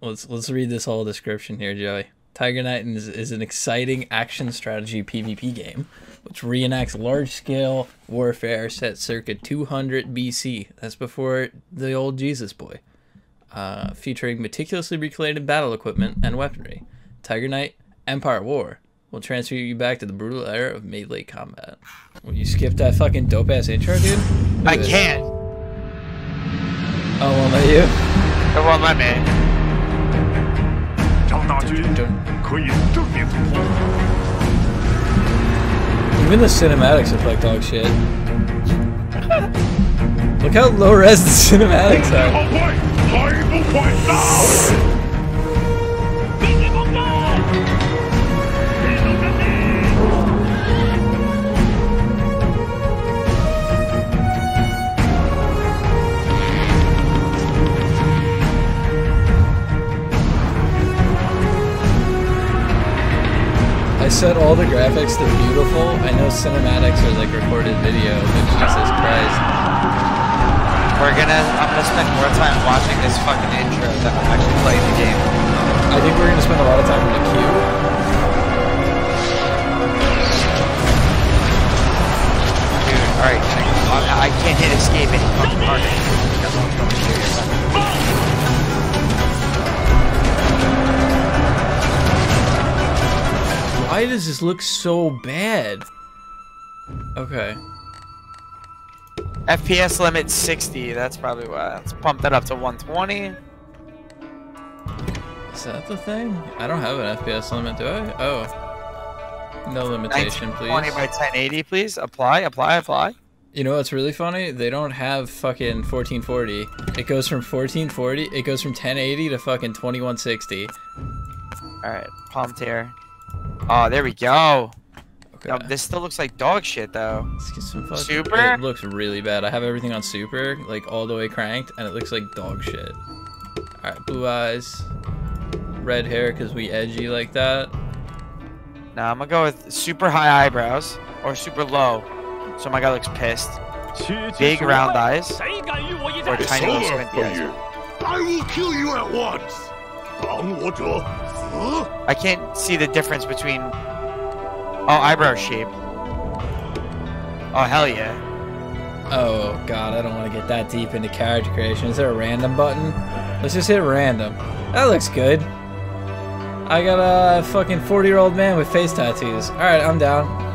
let's let's read this whole description here, Joey. Tiger Knight is, is an exciting action strategy PvP game which reenacts large-scale warfare set circa 200 BC. That's before the old Jesus boy. Uh, featuring meticulously recreated battle equipment and weaponry. Tiger Knight Empire War will transfer you back to the brutal era of melee combat. Will you skip that fucking dope ass intro, dude? I can't. Oh, won't let you? It won't let me. Even the cinematics look like dog shit. look how low res the cinematics 好 are. I set all the graphics they're beautiful. I know cinematics are like recorded video, but Jesus Christ. We're gonna. I'm gonna spend more time watching this fucking intro than I'm actually playing the game. I think we're gonna spend a lot of time in the queue. Dude, alright. I, I can't hit escape any fucking harder. Why does this look so bad? Okay. FPS limit 60. That's probably why. Let's pump that up to 120. Is that the thing? I don't have an FPS limit, do I? Oh. No limitation, 1920 please. by 1080, please. Apply, apply, apply. You know what's really funny? They don't have fucking 1440. It goes from 1440, it goes from 1080 to fucking 2160. Alright, pumped here. Oh, there we go. Okay. Yo, this still looks like dog shit, though. Let's get some fucking... Super? It looks really bad. I have everything on super, like, all the way cranked, and it looks like dog shit. Alright, blue eyes. Red hair, because we edgy like that. Nah, I'm gonna go with super high eyebrows, or super low, so my guy looks pissed. Big round eyes, or tiny squinty eyes. I will kill you at once! I can't see the difference between... Oh, eyebrow shape. Oh, hell yeah. Oh, God, I don't want to get that deep into character creation. Is there a random button? Let's just hit random. That looks good. I got a fucking 40-year-old man with face tattoos. Alright, I'm down.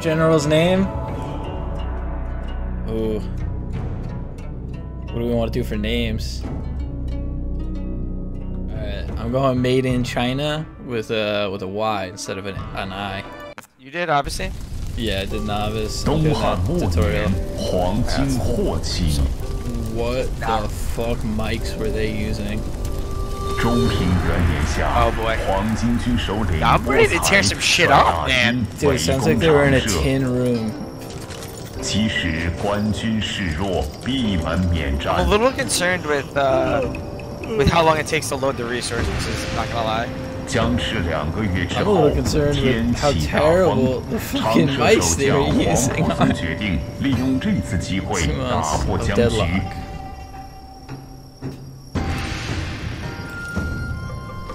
General's name? Ooh. What do we want to do for names? Alright, I'm going made in China with a with a Y instead of an, an I. You did obviously. Yeah, I did novice. I did tutorial. What the fuck mics were they using? Oh boy. I'm ready to tear some shit off, man. Dude, it sounds like they were in a tin room. I'm a little concerned with uh, with how long it takes to load the resources, I'm not gonna lie. I'm a little concerned with how terrible the fucking mice they were using. Two months of deadlock.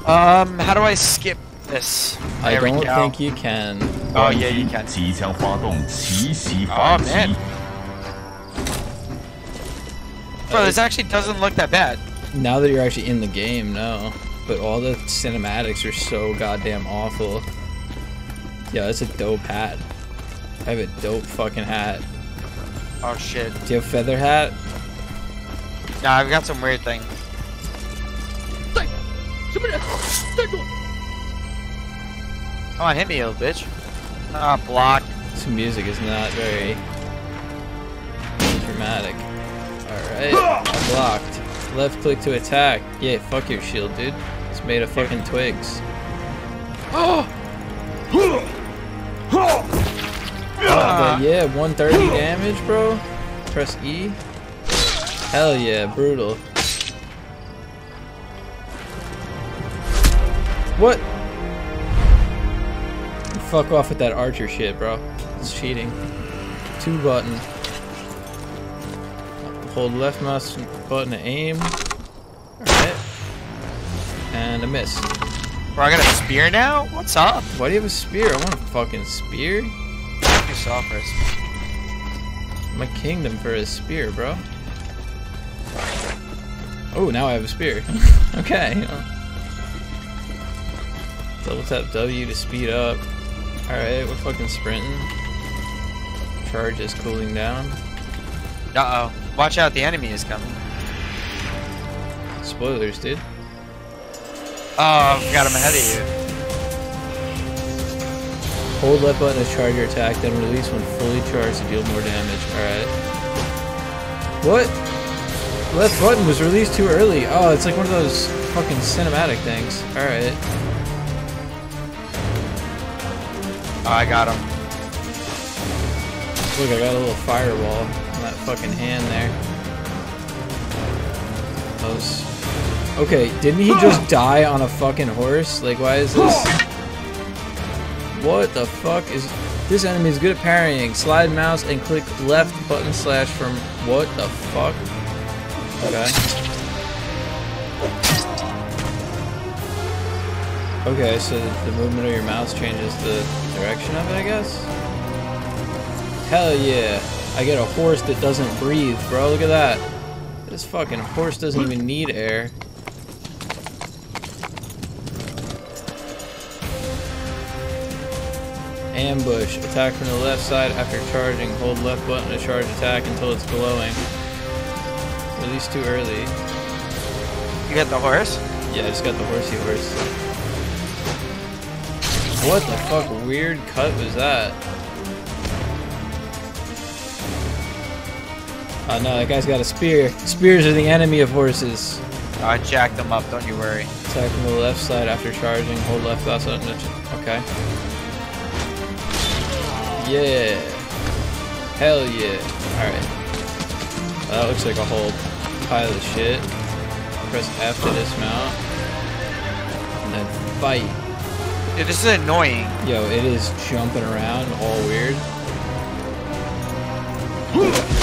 Um, how do I skip this? I don't think you can. Oh yeah, you can. Oh man. Bro, this actually doesn't look that bad. Now that you're actually in the game, no. But all the cinematics are so goddamn awful. Yeah, that's a dope hat. I have a dope fucking hat. Oh shit. Do you have a feather hat? Nah, I've got some weird thing. Come on, hit me, you little bitch. Ah, block. This music is not very dramatic. Alright, blocked. Left click to attack. Yeah, fuck your shield, dude. It's made of fucking twigs. Oh! Yeah, 130 damage, bro. Press E. Hell yeah, brutal. What? Fuck off with that archer shit, bro. It's cheating. Two button. Hold left mouse button to aim. Alright. And a miss. Bro, I got a spear now? What's up? Why do you have a spear? I want a fucking spear. You saw first. My kingdom for a spear, bro. Oh, now I have a spear. okay. Double tap W to speed up. Alright, we're fucking sprinting. Charge is cooling down. Uh oh. Watch out, the enemy is coming. Spoilers, dude. Oh, I forgot I'm ahead of you. Hold left button to charge your attack, then release when fully charged to deal more damage. Alright. What? Left button was released too early. Oh, it's like one of those fucking cinematic things. Alright. Oh, I got him. Look, I got a little firewall on that fucking hand there. Those. Okay, didn't he just die on a fucking horse? Like, why is this? What the fuck is? This enemy is good at parrying. Slide mouse and click left button slash from. What the fuck? Okay. Okay, so the movement of your mouse changes the direction of it, I guess? Hell yeah. I get a horse that doesn't breathe, bro. Look at that. This fucking horse doesn't even need air. Ambush. Attack from the left side after charging. Hold left button to charge attack until it's glowing. Release too early. You got the horse? Yeah, I just got the horsey horse. What the fuck weird cut was that? Oh no, that guy's got a spear. Spears are the enemy of horses. Oh, I jacked them up, don't you worry. Attack from the left side after charging. Hold left button. Okay. Yeah. Hell yeah. Alright. That looks like a whole pile of shit. Press F to dismount. And then fight. Dude, this is annoying. Yo, it is jumping around all weird.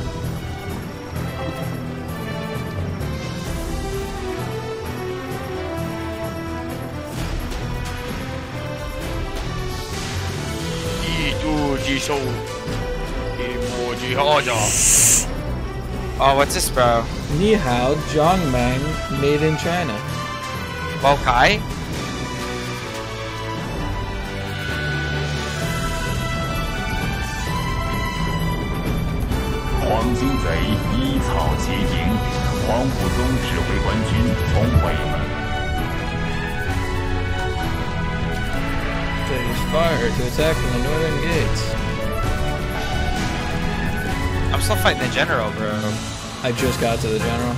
Oh, what's this, bro? Ni hao, Zhongmang, made in China. Mokai? 黄金贼依草结营，黄甫宗指挥官军从北门。 They just fire to attack from the northern gates. I'm still fighting the general, bro. I just got to the general.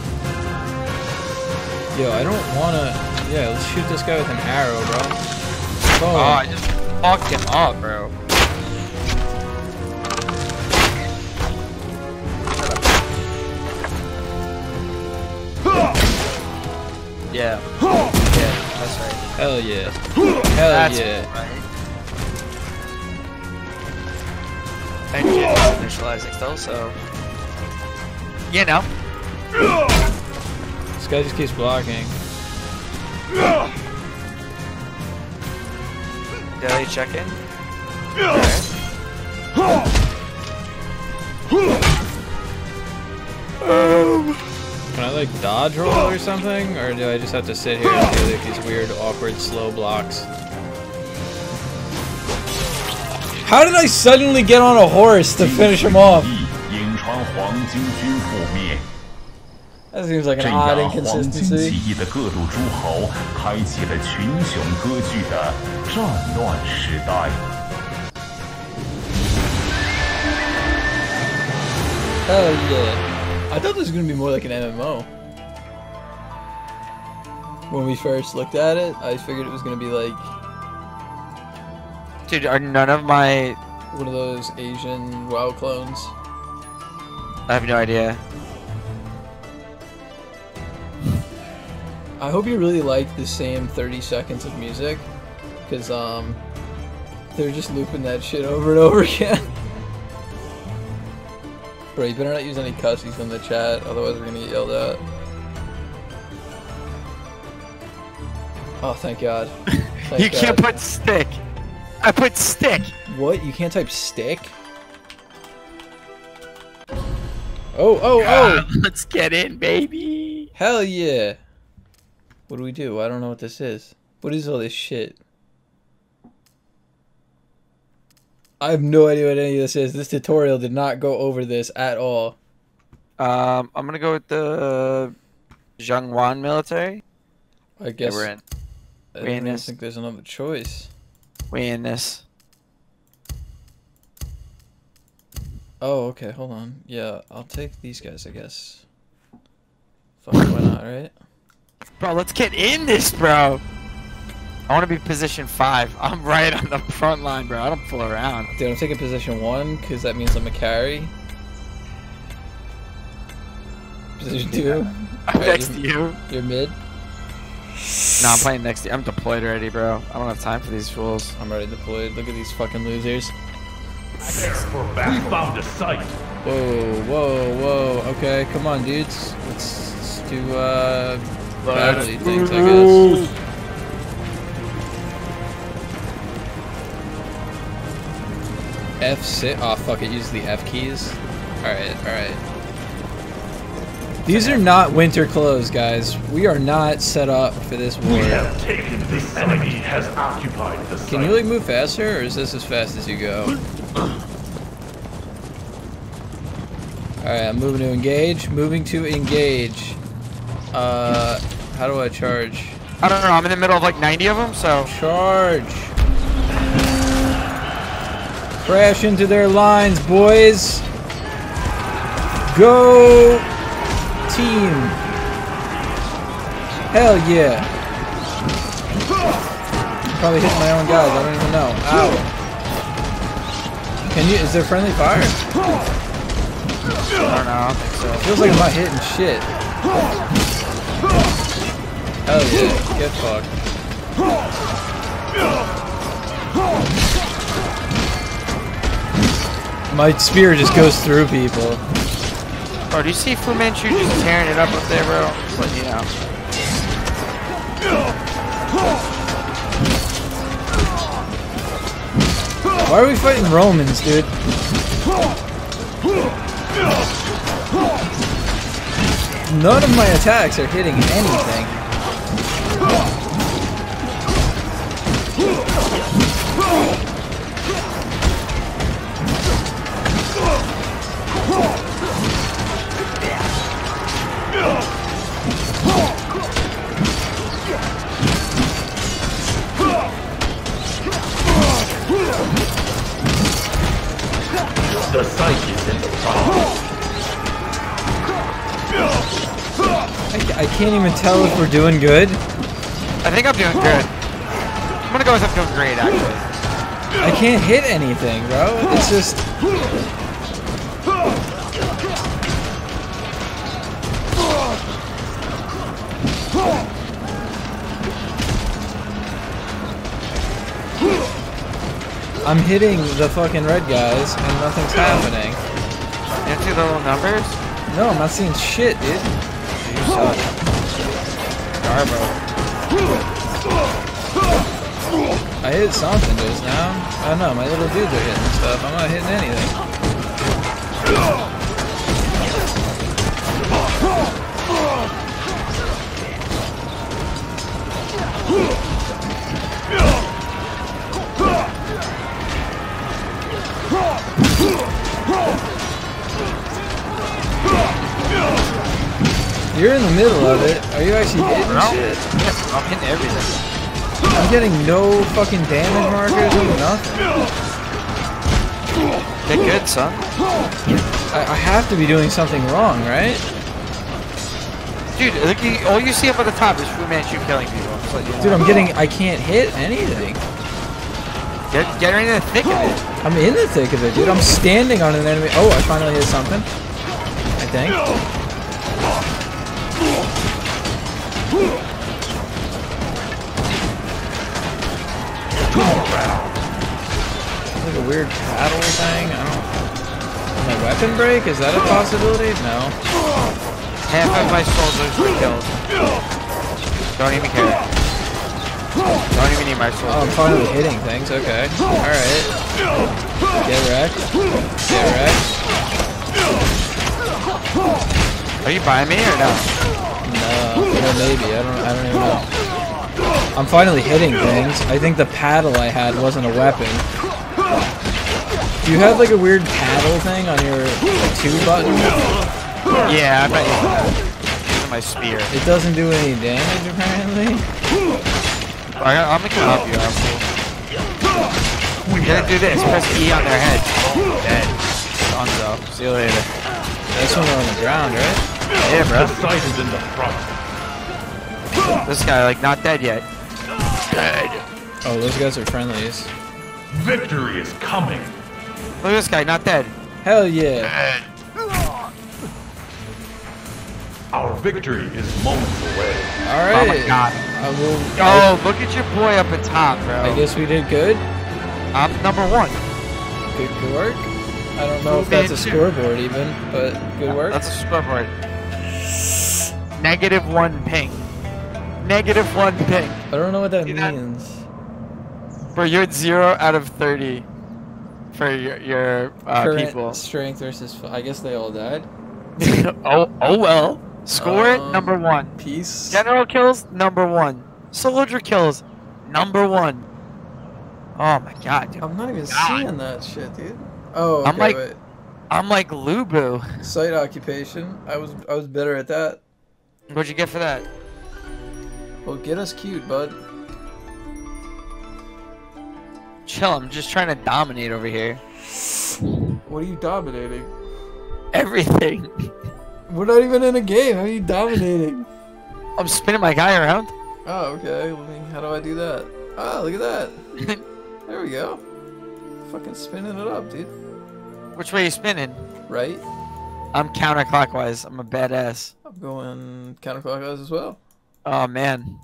Yo, I don't wanna. Yeah, let's shoot this guy with an arrow, bro. Boom. Oh, I just fucked him up, bro. Yeah. Yeah, that's right. Hell yeah. Hell That's yeah. right. Is initializing still, so. You know. This guy just keeps blocking. Daily check in. Can I like dodge roll or something? Or do I just have to sit here and do like these weird, awkward, slow blocks? How did I suddenly get on a horse to finish him off? That seems like an odd inconsistency. Oh yeah. I thought this was gonna be more like an MMO. When we first looked at it, I figured it was gonna be like Dude, are none of my... one of those Asian WoW clones. I have no idea. I hope you really like the same 30 seconds of music, because um, they're just looping that shit over and over again. Bro, you better not use any cussies in the chat, otherwise we're gonna get yelled at. Oh, thank God. Thank you can't put stick. I put stick. What? You can't type stick? Oh, oh, oh! Let's get in, baby. Hell yeah! What do we do? I don't know what this is. What is all this shit? I have no idea what any of this is. This tutorial did not go over this at all. Um, I'm gonna go with the Zhangwan military. I Yeah, guess we're in. I don't in even this. think there's another choice. We in this. Oh, okay, hold on. Yeah, I'll take these guys, I guess. Fuck, why not, right? Bro, let's get in this, bro. I want to be position five. I'm right on the front line, bro. I don't fool around. Dude, I'm taking position one, because that means I'm a carry. Position two, I'm Right, next to you. you're mid. No, I'm playing next to. I'm deployed already, bro. I don't have time for these fools. I'm already deployed. Look at these fucking losers. For back found a site. Whoa, whoa, whoa. Okay, come on, dudes. Let's, let's do uh, badly things, I guess. F sit. Oh fuck it. Use the F keys. All right, all right. These are not winter clothes, guys. We are not set up for this war. We have taken this enemy has occupied the site. Can you like move faster, or is this as fast as you go? Alright, I'm moving to engage. Moving to engage. Uh, how do I charge? I don't know. I'm in the middle of like 90 of them, so Charge! Crash into their lines, boys! Go! Team! Hell yeah! Probably hitting my own guys, I don't even know. Ow! Can you, is there friendly fire? I don't know. I think so. Feels like I'm not hitting shit. Hell yeah, get fucked. My spear just goes through people. Bro, do you see Fu Manchu just tearing it up up there, bro? Just letting you know. Why are we fighting Romans, dude? None of my attacks are hitting anything. I, can't even tell if we're doing good. I think I'm doing good. I'm gonna go with I'm doing great, actually. I can't hit anything, bro. It's just. I'm hitting the fucking red guys and nothing's happening. You see the little numbers? No, I'm not seeing shit, dude. I hit something just now. I don't know, my little dudes are hitting stuff. I'm not hitting anything. You're in the middle of it. Are you actually oh, hitting No. shit? Yes, I'm hitting everything. I'm getting no fucking damage markers or nothing. Get good, son. I, I have to be doing something wrong, right? Dude, look, you, all you see up at the top is Fu Manchu killing people. Just let you know. Dude, I'm getting. I can't hit anything. Get, get right in the thick of it. I'm in the thick of it, dude. I'm standing on an enemy. Oh, I finally hit something. I think. Weird paddle thing. I don't. My weapon break? Is that a possibility? No. Half of my soldiers were killed. Don't even care. Don't even need my Oh, soldiers. I'm finally hitting things. Okay. All right. Get wrecked. Get wrecked. Are you buying me or no? No, well, maybe. I don't. I don't even know. I'm finally hitting things. I think the paddle I had wasn't a weapon. Do you have like a weird paddle thing on your two button? Yeah, I'm not using that. Using my spear. It doesn't do any damage apparently. I, I'm gonna come help you, asshole. You gotta do this. Press E on their head. Dead. Dunzo. See you later. That's when they're on the ground, right? Yeah, bro. The site is in the front. This guy, like, not dead yet. Dead. Oh, those guys are friendlies. Victory is coming. Look at this guy, not dead. Hell yeah. Dead. Our victory is moments away. All oh right. Oh right. my god. I will. Oh, look at your boy up at top, bro. I guess we did good. I'm number one. Good work. I don't know if that's a scoreboard even, but good work. That's a scoreboard. Negative one ping. Negative one ping. I don't know what that See that? means. Bro, you're at zero out of 30 for your, your uh, Current people. strength versus... I guess they all died. oh, oh well. Score Um, number one. Peace. General kills, number one. Soldier kills, number one. Oh my god, dude. I'm not even God. seeing that shit, dude. Oh, okay, I'm like- wait. I'm like Lu Bu. Site occupation. I was I was better at that. What'd you get for that? Well, get us cute, bud. Chill, I'm just trying to dominate over here. What are you dominating? Everything. We're not even in a game. How are you dominating? I'm spinning my guy around. oh, okay. How do I do that? Oh, look at that. There we go. Fucking spinning it up, dude. Which way you spinning? Right? I'm counterclockwise. I'm a badass. I'm going counterclockwise as well. Oh man.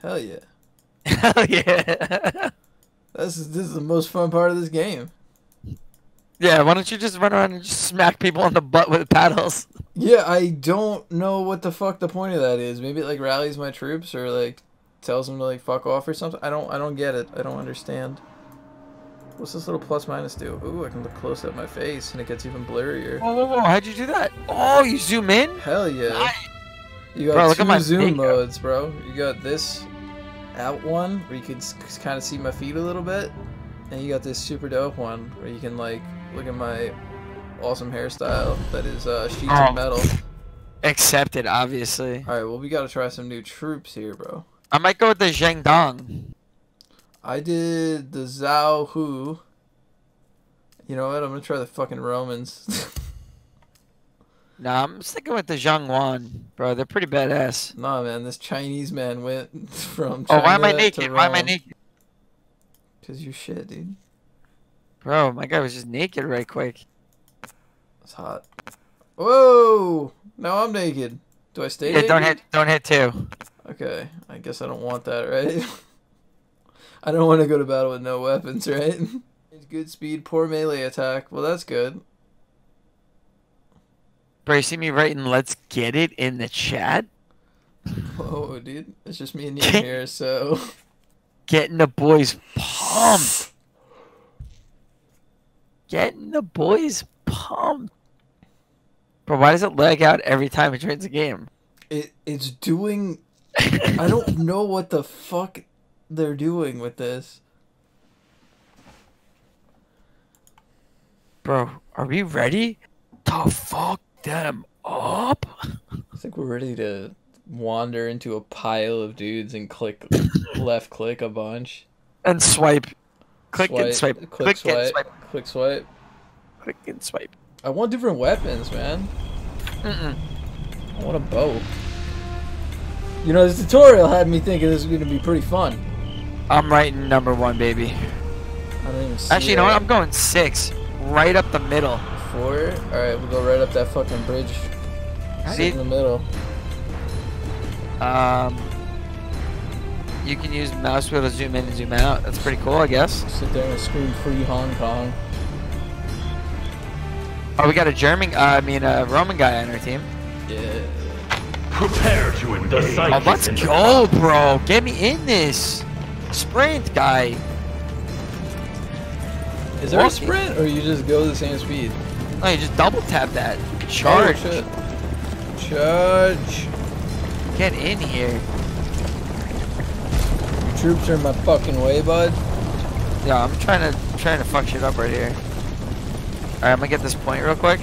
Hell yeah. Hell yeah. This is this is the most fun part of this game. yeah, why don't you just run around and just smack people on the butt with paddles? Yeah, I don't know what the fuck the point of that is. Maybe it like rallies my troops or like tells them to like fuck off or something. I don't I don't get it. I don't understand. What's this little plus minus do? Ooh, I can look close at my face and it gets even blurrier. Whoa, whoa, whoa! How'd you do that? Oh, you zoom in? Hell yeah. Nice. You got Bro, two zoom modes, bro. You got this out one where you can kind of see my feet a little bit, and you got this super dope one where you can like look at my awesome hairstyle that is uh, sheets Oh. of metal. Accepted, obviously. All right, well we got to try some new troops here, bro. I might go with the Zheng Dong. I did the Zhao Hu. You know what? I'm gonna try the fucking Romans. Nah, I'm sticking with the Zhang Wan, bro. They're pretty badass. nah, man, this Chinese man went from. Oh, why am I naked? Why am I naked? Cause you shit, dude. Bro, my guy was just naked right quick. It's hot. Whoa! Now I'm naked. Do I stay Yeah, don't hit, don't hit two. Okay, I guess I don't want that, right? I don't want to go to battle with no weapons, right? Good speed, poor melee attack. Well, that's good. Bro, you see me writing "Let's get it" in the chat? Whoa, dude. It's just me and you here, so. Getting the boys pumped. Getting the boys pumped. Bro, why does it lag out every time it joins a game? It It's doing. I don't know what the fuck they're doing with this. Bro, are we ready The fuck them up? I think we're ready to wander into a pile of dudes and click left click a bunch. And swipe. Click and swipe. Click, Click swipe. and swipe. Click swipe. Click and swipe. I want different weapons, man. Mm-mm. I want a bow. You know, this tutorial had me thinking this was going to be pretty fun. I'm writing number one, baby. I don't even see Actually, you know what? I'm going six. Right up the middle. Four. All right, we'll go right up that fucking bridge. See? In the middle. Um, you can use mouse wheel to zoom in and zoom out. That's pretty cool, I guess. Sit there and scream "Free Hong Kong." Oh, we got a German, uh, I mean, a Roman guy on our team. Yeah. Prepare to engage. Oh, let's is in the go, bro. Get me in this. Sprint guy. Is there a sprint, or you just go the same speed? Oh, you just double tap that. Charge. Oh. Charge. Get in here. Your troops are in my fucking way, bud. Yeah, I'm trying to trying to fuck shit up right here. Alright, I'm gonna get this point real quick.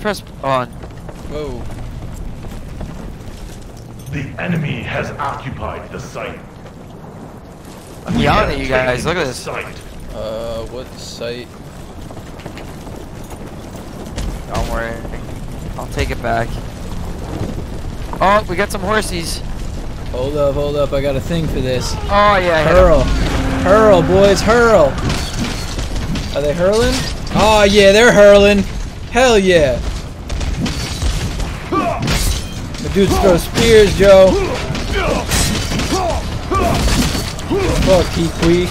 Press on. Whoa. The enemy has occupied the site. I'm yelling at you guys. Look at this. Site. Uh, what site? Don't worry. I'll take it back. Oh, we got some horsies. Hold up, hold up. I got a thing for this. Oh yeah. Hurl. Hurl, boys, hurl. Are they hurling? Oh, yeah, they're hurling. Hell yeah. The dudes throw spears, Joe. Fuck, Kiwi.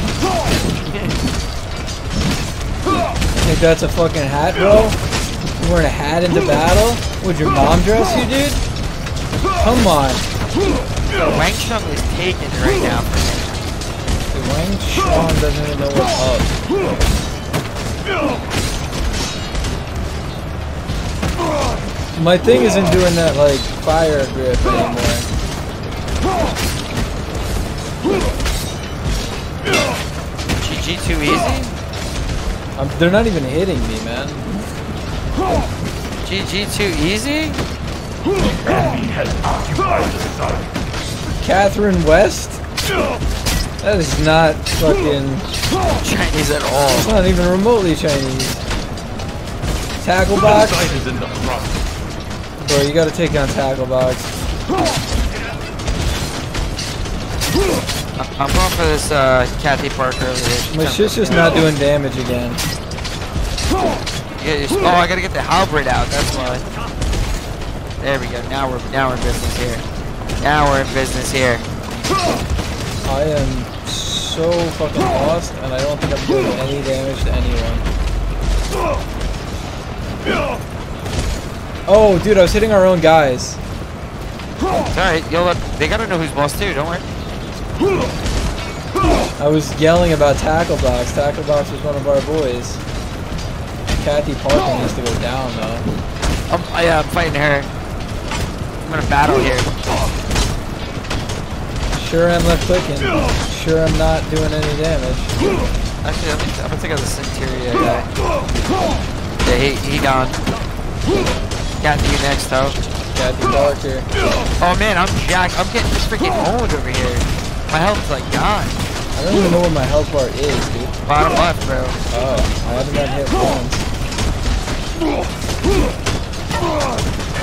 Think that's a fucking hat, bro? You wearing a hat into battle? Would your mom dress you, dude? Come on. Wang Chung is taken right now. The Wang Chong doesn't even know what's up. My thing isn't doing that like fire grip anymore. GG too easy. Um, they're not even hitting me, man. GG too easy. Enemy has occupied the site. Catherine West? That is not fucking. Chinese at all. It's all. not even remotely Chinese. Tackle The box? site is in the front. Bro, you gotta take down tackle box. I'm going for this uh, Kathy Parker over here. She's My shit's just not doing damage again. Oh, I gotta get the halberd out. That's why. There we go. Now we're now we're in business here. Now we're in business here. I am so fucking lost, and I don't think I'm doing any damage to anyone. Oh, dude, I was hitting our own guys. It's alright. You'll let, they gotta know who's boss too. Don't worry. I was yelling about Tackle Box. Tackle Box was one of our boys. Kathy Parker needs to go down, though. I'm, I, uh, I'm fighting her. I'm gonna battle here. Sure, I'm left clicking. Sure, I'm not doing any damage. Actually, let me, I'm gonna take out the Centuria guy. Yeah, he, he gone. Kathy, you next, though. Kathy Parker. Oh man, I'm jacked. I'm getting just freaking owned over here. My health's like gone. I don't even know what my health bar is, dude. Bottom left, bro. Oh, I haven't gotten hit once.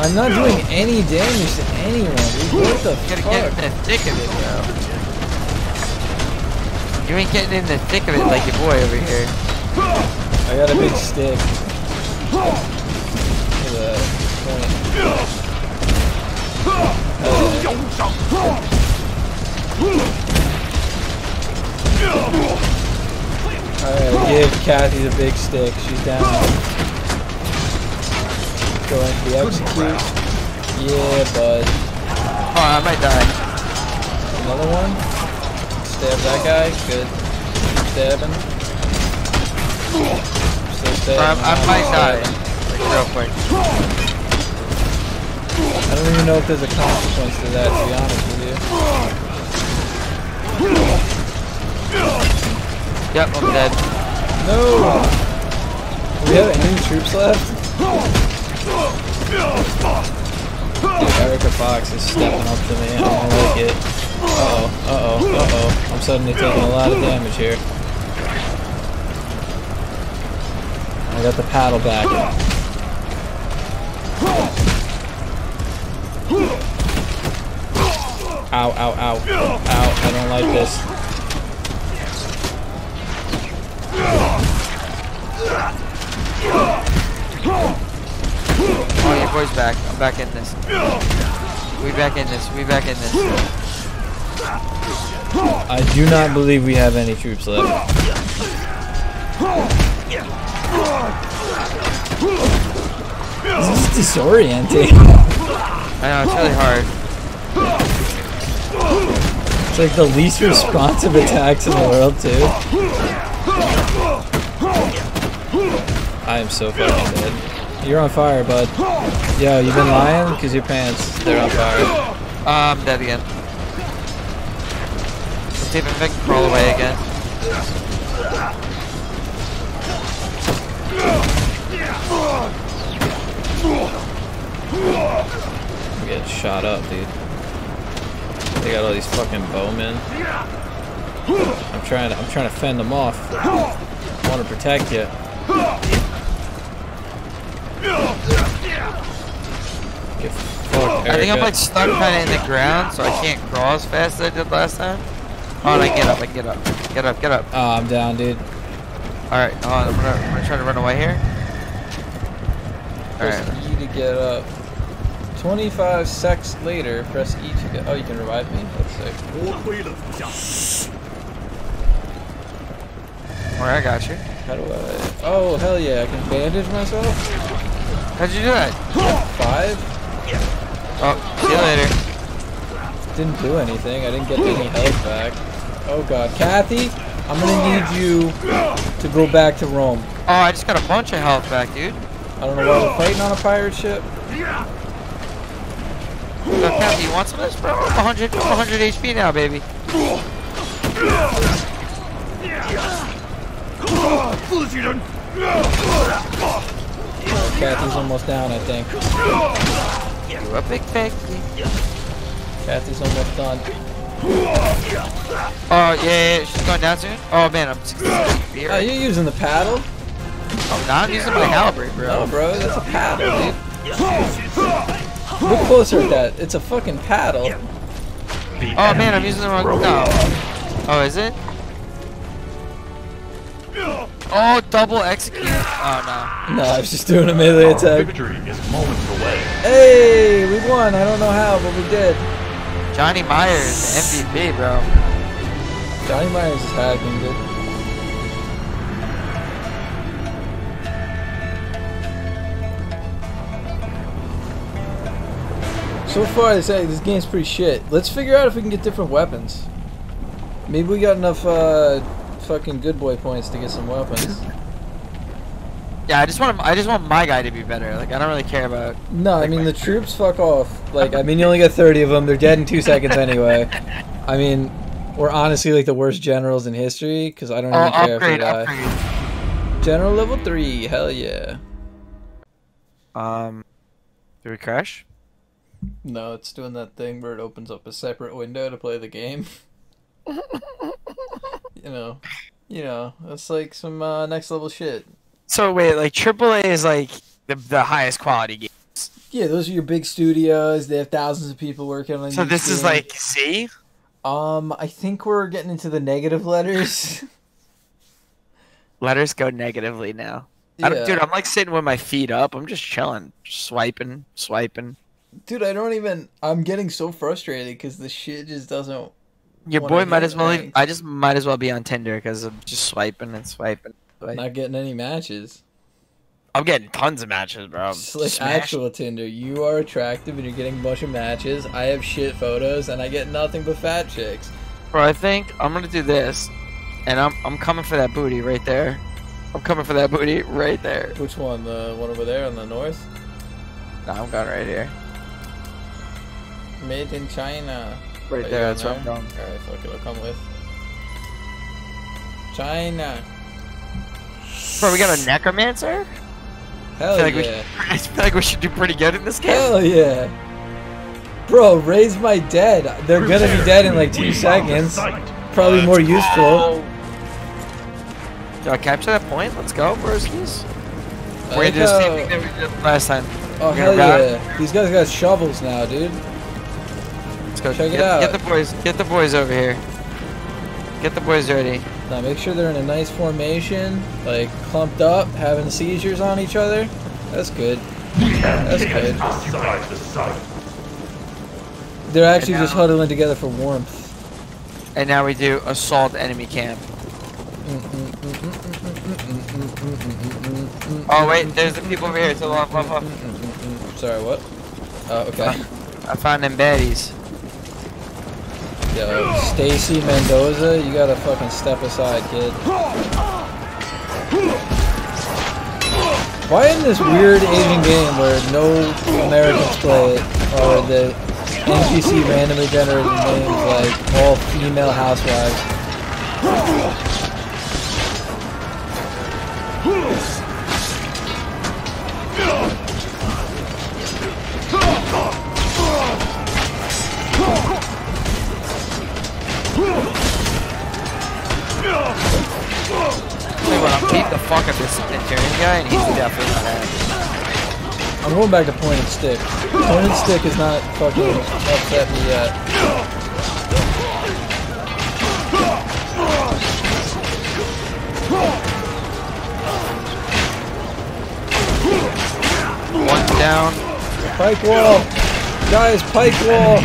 I'm not doing any damage to anyone, dude. What the You gotta get in the thick of it, bro. You ain't getting in the thick of it like your boy over here. I got a big stick. Look at that. Alright, give Kathy the big stick. She's down. Go into the execute. Yeah, bud. Oh, I might die. Another one. Stab that guy. Good. Stabbing. Still stabbing. I, I might die. Like, real quick. I don't even know if there's a consequence to that, to be honest with you. Yep, I'm dead. No! Do we have any troops left? Dude, Erica Fox is stepping up to me. I don't like it. Uh oh, uh oh, uh oh. I'm suddenly taking a lot of damage here. I got the paddle back. Ow, ow, ow. Ow, I don't like this. Oh, your boy's back. I'm back in this. We back in this. We back in this. I do not believe we have any troops left. This is disorienting. I know, it's really hard. It's like the least responsive attacks in the world, too. I am so fucking dead. You're on fire, bud. Yo, you've been lying? Because your pants, they're on fire. Uh, I'm dead again. Let's see if I can crawl away again. I'm getting shot up, dude. They got all these fucking bowmen. I'm trying to I'm trying to fend them off. I want to protect you. Get fucked, I think I'm like stuck kind of in the ground, so I can't crawl as fast as I did last time. Oh, I get up, I get up, get up, get up. Oh, I'm down, dude. All right, hold on, I'm gonna, I'm gonna try to run away here. All right, E to get up. 25 secs later, press E to get. Oh, you can revive me? That's sick. Where I got you. How do I. Oh, hell yeah, I can bandage myself? How'd you do that? Five? Oh, see you later. Didn't do anything, I didn't get any health back. Oh god. Kathy, I'm gonna need you to go back to Rome. Oh, I just got a bunch of health back, dude. I don't know why we're fighting on a pirate ship. Yo, Kathy, you want some of this, bro? 100, 100 HP now, baby. Kathy's almost down, I think. You're a big Kathy. Kathy's almost done. Oh, uh, yeah, yeah, she's going down soon? Oh, man, I'm 60 HP. You using the paddle? I'm not using my halberd, bro. No, bro, that's a paddle, dude. Look closer at that. It's a fucking paddle. Oh, man, I'm using the wrong... No. Oh, is it? Oh, double execute. Oh, No, No, I was just doing a melee oh, attack. Victory is moments away. Hey, we won. I don't know how, but we did. Johnny Myers, MVP, bro. Johnny Myers is hacking, dude. So far, I say this game's pretty shit. Let's figure out if we can get different weapons. Maybe we got enough uh, fucking good boy points to get some weapons. Yeah, I just want I just want my guy to be better. Like I don't really care about. No, I mean the troops fuck off. Like I mean you only got 30 of them. They're dead in two seconds anyway. I mean we're honestly like the worst generals in history because I don't Oh, even care upgrade, if they die. upgrade. General level three, hell yeah. Um, did we crash? No, it's doing that thing where it opens up a separate window to play the game. you know, you know, that's like some uh, next level shit. So wait, like AAA is like the the highest quality game. Yeah, those are your big studios. They have thousands of people working on. So each this is like Z. Um, I think we're getting into the negative letters. Letters go negatively now. yeah. I don't, dude, I'm like sitting with my feet up. I'm just chilling, swiping, swiping. Dude, I don't even. I'm getting so frustrated because the shit just doesn't. Your boy might as well. I just might as well be on Tinder because I'm just swiping and swiping. Like, Not getting any matches. I'm getting tons of matches, bro. It's like Smash. actual Tinder. You are attractive and you're getting a bunch of matches. I have shit photos and I get nothing but fat chicks. Bro, I think I'm gonna do this, and I'm I'm coming for that booty right there. I'm coming for that booty right there. Which one? The one over there on the north? Nah, I'm going right here. Made in China. Right Are there. That's where I'm going. Alright, fuck it. I'll come with. China. Bro, we got a necromancer. Hell I like yeah. we, I feel like we should do pretty good in this game. Hell yeah. Bro, raise my dead. They're gonna be dead in like two seconds. Probably more useful. Do I capture that point? Let's go, broskies. I We're like gonna do the same uh, thing that we did last time. Oh We're hell yeah! These guys got shovels now, dude. Let's go. Check it get, out. Get the boys. Get the boys over here. Get the boys ready. Now make sure they're in a nice formation, like clumped up, having seizures on each other. That's good. That's good. Occupied the site. They're actually And just huddling together for warmth. And now we do assault enemy camp. Oh wait, there's the people over here. To the left, left, left. Sorry, what? Oh, okay. I found them baddies. Yo, Stacy Mendoza, you gotta fucking step aside, kid. Why in this weird Asian game where no Americans play it are the NPC randomly generated names like all female housewives? The fuck up this Centurion guy, and he's definitely not happy. I'm going back to point and stick. Point and stick has not fucking upset me yet. One down. Pike wall! Guys, pike wall!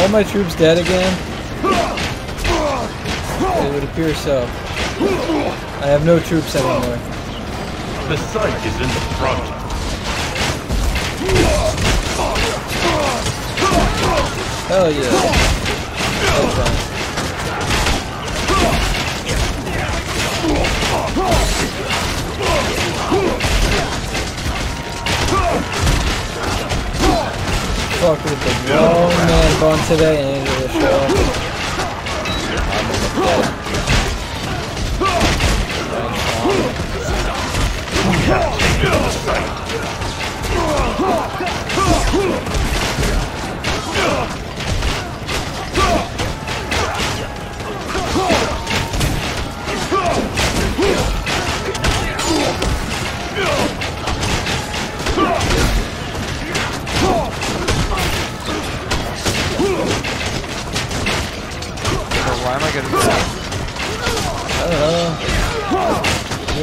All my troops dead again? It would appear so. I have no troops anymore. The site is in the front. Hell yeah. Fuck with the wrong man bun today and into the show. So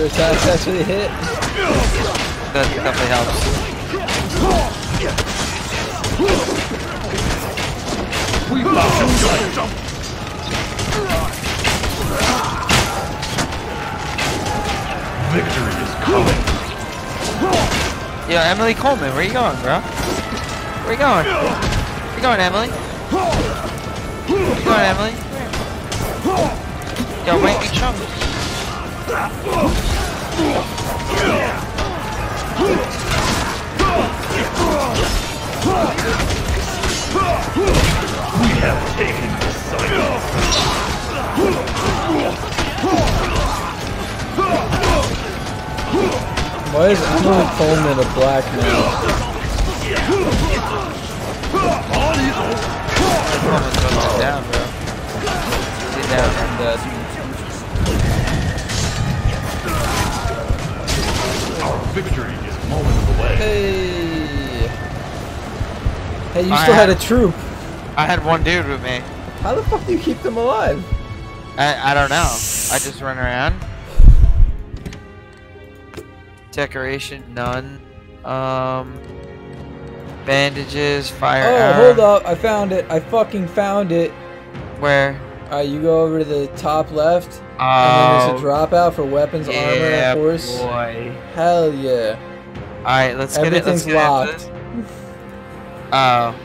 attacks actually hit. That definitely helps. Victory is coming. Yo, Emily Coleman, where you going, bro? Where you going? Where you going, Emily? Where you going, Emily? Yo, make me chunk. Why is Emily Coleman a black man? Coleman's going to down, bro. Sit down. I'm. Our victory is moments away. Hey. Hey, you I still had a troop. I had one dude with me. How the fuck do you keep them alive? I, I don't know. I just run around. Decoration, none. Um, bandages, fire Oh, arrow. hold up. I found it. I fucking found it. Where? Alright, you go over to the top left, Oh, and then there's a dropout for weapons, armor, yeah, and horse. boy. Hell yeah. All right, let's get it. Let's get locked. Oh,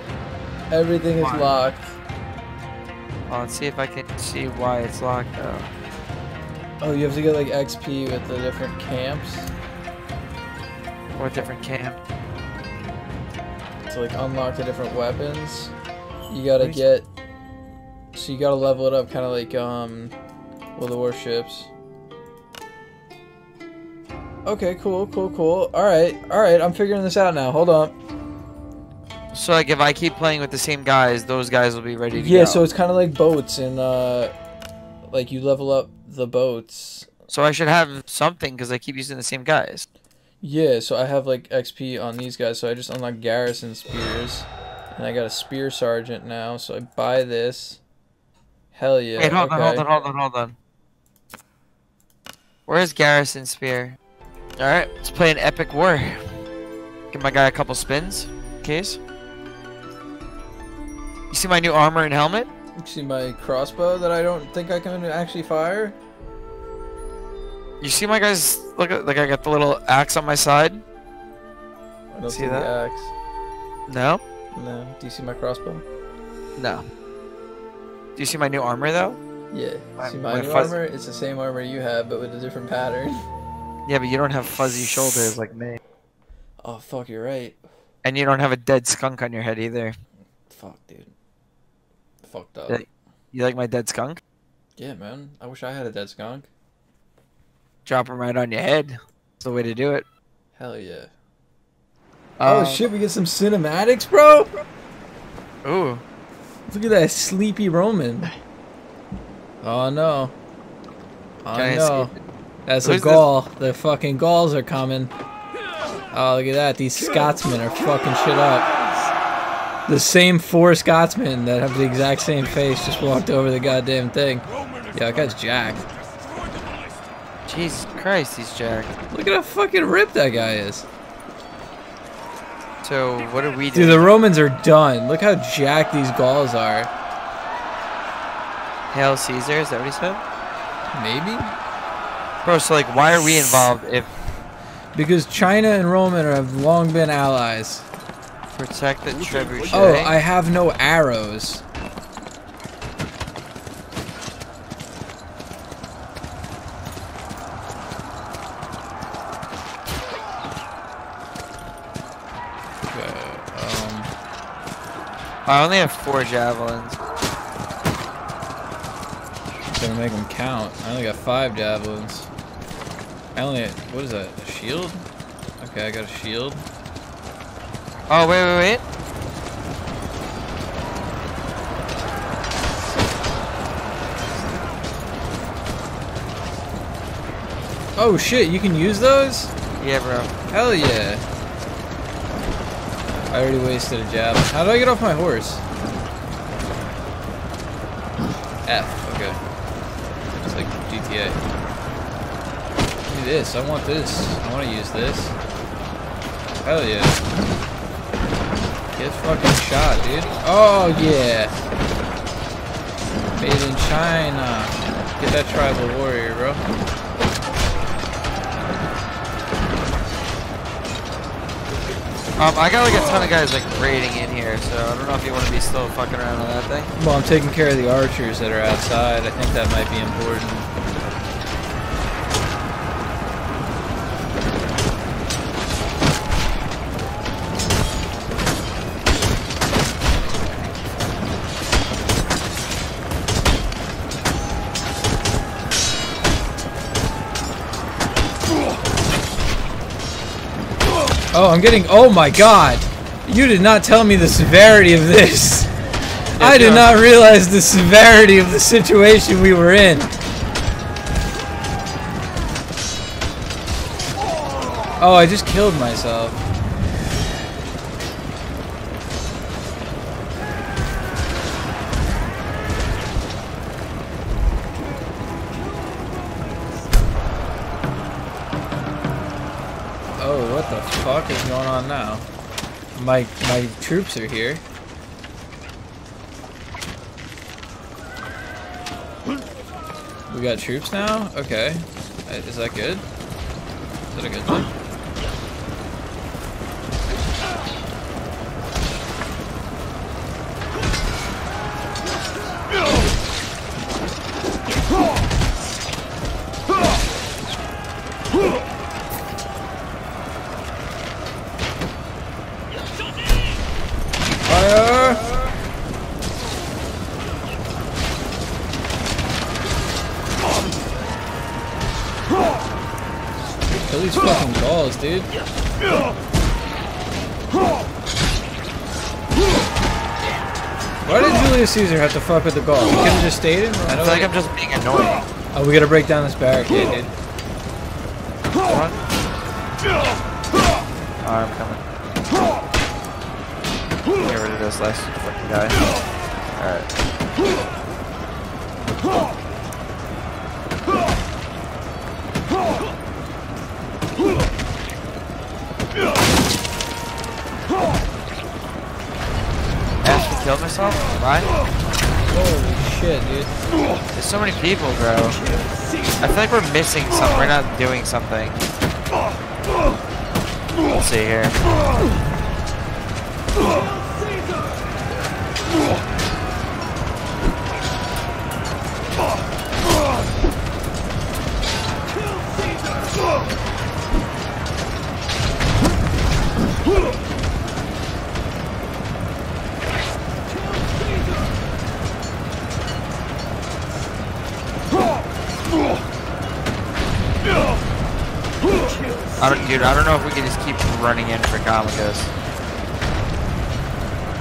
Everything is locked. well, let's see if I can see why it's locked though. Oh, you have to get like XP with the different camps. Or a different camp. to like unlock the different weapons, you gotta get. So you gotta level it up, kind of like um, well the warships. Okay, cool, cool, cool. All right, all right. I'm figuring this out now. Hold on. So like if I keep playing with the same guys, those guys will be ready to Yeah, go. so it's kind of like boats, and uh, like you level up the boats. So I should have something because I keep using the same guys. Yeah, so I have like XP on these guys, so I just unlocked garrison spears, and I got a spear sergeant now. So I buy this. Hell yeah! Wait, hold okay. on, hold on, hold on, hold on. Where's Garrison Spear? Alright, let's play an epic war. Give my guy a couple spins. Case. You see my new armor and helmet? You see my crossbow that I don't think I can actually fire? You see my guys look at like I got the little axe on my side? I don't See see, that? the axe. No? No. Do you see my crossbow? No. Do you see my new armor though? Yeah. My- see my, my new fuzz- armor? It's the same armor you have, but with a different pattern. Yeah, but you don't have fuzzy shoulders like me. Oh fuck, you're right. And you don't have a dead skunk on your head either. Fuck, dude. Fucked up. You like my dead skunk? Yeah, man. I wish I had a dead skunk. Drop him right on your head. That's the way to do it. Hell yeah. oh Um, shit, we get some cinematics, bro. Ooh. Look at that sleepy Roman. Oh no. Oh Can I no. That's Who's a this? Gaul. The fucking Gauls are coming. Oh, look at that. These Scotsmen are fucking shit up. The same four Scotsmen that have the exact same face just walked over the goddamn thing. Yeah, that guy's jacked. Jesus Christ, he's jacked. Look at how fucking ripped that guy is. So what do we do? Dude, the Romans are done. Look how jacked these Gauls are. Hail Caesar, is that what he said? Maybe? Bro, so like why are we involved if Because China and Roman have long been allies. protect the trebuchet? Oh, I have no arrows. I only have four javelins. gonna make them count. I only got five javelins. I only, what is that, a shield? Okay, I got a shield. Oh wait, wait, wait. Oh shit, you can use those? Yeah, bro. Hell yeah. I already wasted a jab. How do I get off my horse? F, okay. It's like GTA. This, I want this. I want to use this. Hell yeah. Get fucking shot, dude. Oh yeah. Made in China. Get that tribal warrior, bro. Um, I got like a ton of guys like raiding in here, so I don't know if you want to be still fucking around on that thing. Well, I'm taking care of the archers that are outside. I think that might be important. I'm getting. Oh my god! You did not tell me the severity of this. I did not realize the severity of the situation we were in. Oh, I just killed myself. My my troops are here. We got troops now? Okay. Uh, Is that good? Is that a good thing? Caesar have to fuck with the Gaul? He could have just stayed in. I feel like I'm just being annoying. Oh, we gotta break down this barricade, dude. Come on. Oh, I'm coming. Get rid of this last fucking guy. Why? Holy shit, dude. There's so many people, bro. I feel like we're missing something. We're not doing something. Let's see here. Running in for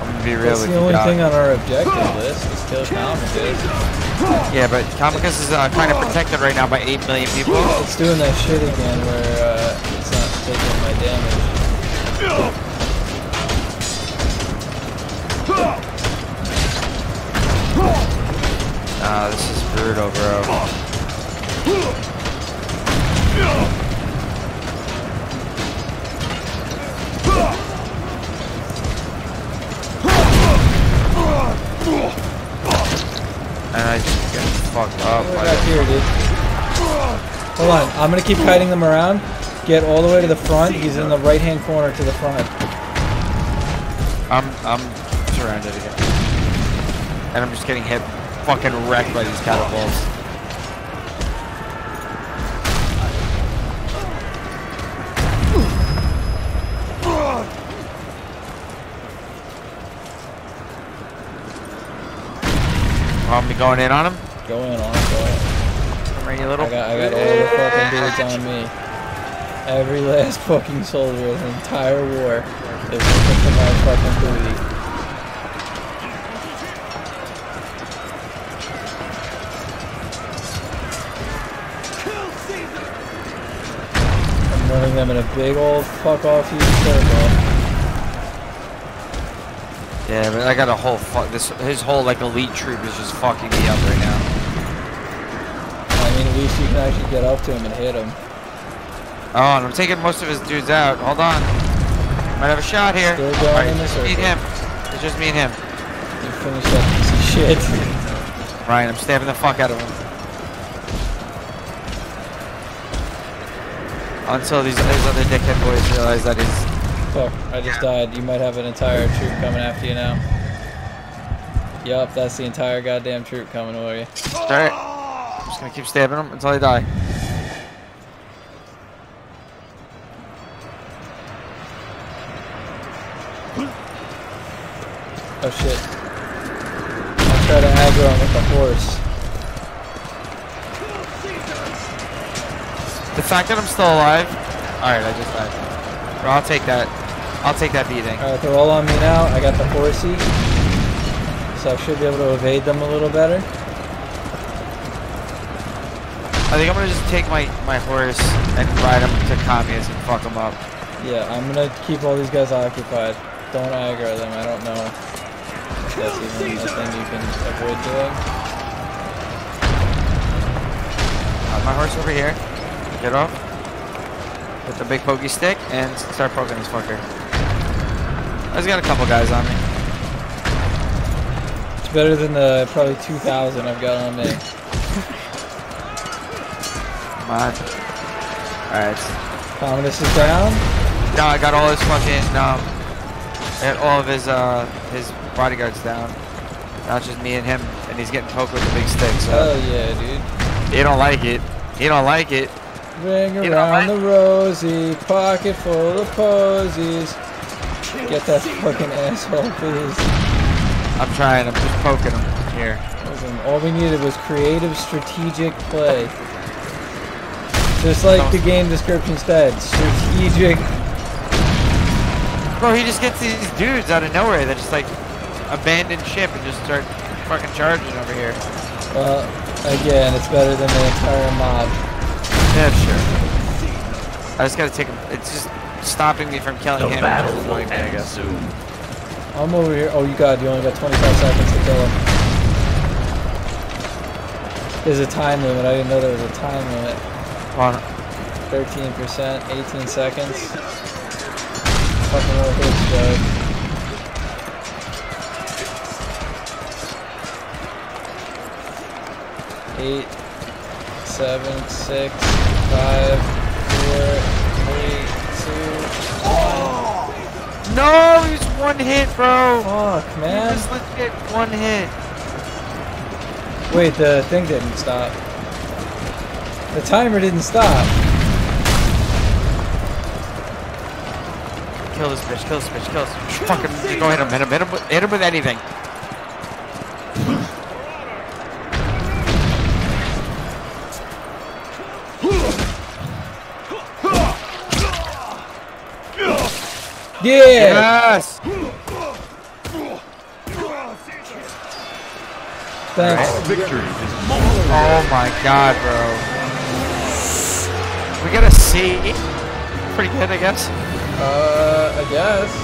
I'm gonna be real That's with the only thing on our objective list is kill Kamikaze. Yeah, but Kamikaze is uh, kind of protected right now by 8 million people. It's doing that shit again where uh, it's not taking my damage. Ah, this is brutal, bro. And I just get fucked up. By here, dude? Hold on, I'm gonna keep kiting them around. Get all the way to the front. He's in the right hand corner to the front. I'm I'm surrounded again. And I'm just getting hit fucking wrecked by these catapults. Want me going in on him? Go in on it, go in. Here, you little. I got, I got all the fucking dudes on me. Every last fucking soldier of the entire war is looking for my fucking booty. I'm running them in a big old fuck off you circle. Yeah, but I got a whole fuck. This his whole like elite troop is just fucking me up right now. I mean, at least you can actually get up to him and hit him. Oh, and I'm taking most of his dudes out. Hold on. Might have a shot here. Still going Alright, in the it's just me and him. It's just me and him. You finish that piece of shit. Ryan, I'm stabbing the fuck out of him. Until these, these other dickhead boys realize that he's. Fuck, I just died. You might have an entire troop coming after you now. Yup, that's the entire goddamn troop coming for you. Alright. I'm just gonna keep stabbing them until I die. Oh shit. I'll try to aggro him with the horse. The fact that I'm still alive. Alright, I just died. Bro, I'll take that. I'll take that beating. Alright, they're all on me now. I got the horsey. So I should be able to evade them a little better. I think I'm gonna just take my, my horse and ride him to commies and fuck him up. Yeah, I'm gonna keep all these guys occupied. Don't aggro them. I don't know if that's even a thing you can avoid doing. Uh, my horse over here. Get off. With the big pokey stick and start poking this fucker. I just got a couple guys on me. It's better than the probably 2,000 I've got on me. Come on. Alright. Commodus is down. Now I got all his fucking um I got all of his uh his bodyguards down. Now it's just me and him and he's getting poked with a big stick, Hell so yeah, dude. he don't like it. He don't like it. Ring You know, around the rosy, pocket full of posies. Get that fucking asshole, please. I'm trying, I'm just poking him here. Listen, all we needed was creative, strategic play. Just like the game description said, strategic. Bro, he just gets these dudes out of nowhere that just like abandon ship and just start fucking charging over here. Well, again, it's better than the entire mod. Yeah, sure. I just gotta take him. It's just stopping me from killing The him. battle which is will annoying me, I end guess. soon. I'm over here. Oh, you got. You only got 25 seconds to kill him. There's a time limit. I didn't know there was a time limit. On. 13%, 18 seconds. Fucking more hits, Joey. Eight, seven, six, five, four, No, he's one hit, bro. Fuck, He man. just legit one hit. Wait, the thing didn't stop. The timer didn't stop. Kill this bitch, kill this bitch, kill this bitch. Fucking go hit him, hit him, hit him, hit him with anything. Yeah! Yes! Thanks. Victory is Oh my god, bro. We got a C. Pretty good, I guess. Uh, I guess.